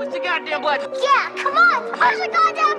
What's the goddamn budget? Yeah, come on, push the goddamn!